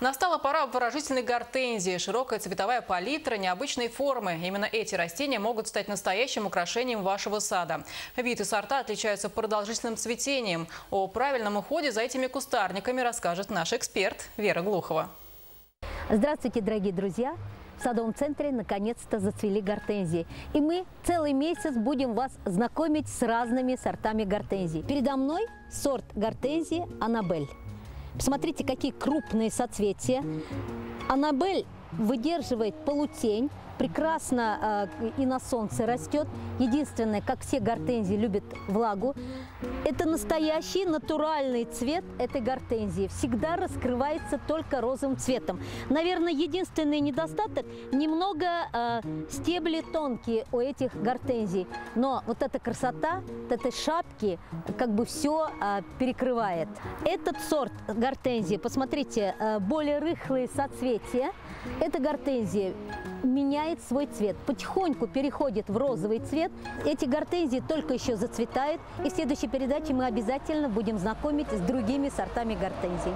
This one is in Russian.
Настала пора обворожительной гортензии. Широкая цветовая палитра, необычные формы. Именно эти растения могут стать настоящим украшением вашего сада. Вид и сорта отличаются продолжительным цветением. О правильном уходе за этими кустарниками расскажет наш эксперт Вера Глухова. Здравствуйте, дорогие друзья! В садовом центре наконец-то зацвели гортензии. И мы целый месяц будем вас знакомить с разными сортами гортензий. Передо мной сорт гортензии «Аннабель». Посмотрите, какие крупные соцветия. Аннабель выдерживает полутень, прекрасно э, и на солнце растет. Единственное, как все гортензии любят влагу, это настоящий натуральный цвет этой гортензии. Всегда раскрывается только розовым цветом. Наверное, единственный недостаток – немного э, стебли тонкие у этих гортензий. Но вот эта красота, вот этой шапки как бы все э, перекрывает. Этот сорт гортензии, посмотрите, более рыхлые соцветия. Эта гортензия меняет свой цвет, потихоньку переходит в розовый цвет. Эти гортензии только еще зацветают, и в следующей передаче мы обязательно будем знакомить с другими сортами гортензий.